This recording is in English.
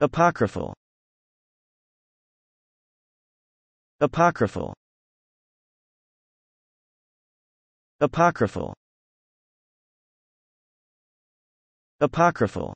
Apocryphal. Apocryphal. Apocryphal. Apocryphal.